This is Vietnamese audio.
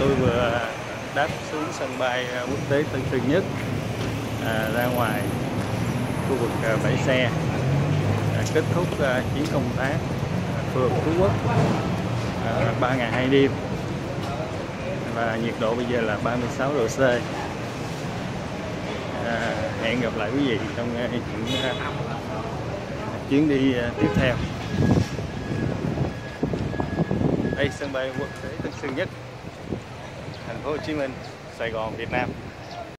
tôi vừa đáp xuống sân bay ờ, quốc tế Tân Sơn Nhất à, ra ngoài khu vực à, bãi xe. À, kết thúc à, chuyến công tác à, phường Phú Quốc à, 3 ngày 2 đêm. Và nhiệt độ bây giờ là 36 độ C. À, hẹn gặp lại quý vị trong à, những à, chuyến đi à, tiếp theo. Đây sân bay quốc tế Tân Sơn Nhất thành phố Hồ Chí Minh Sài Gòn Việt Nam.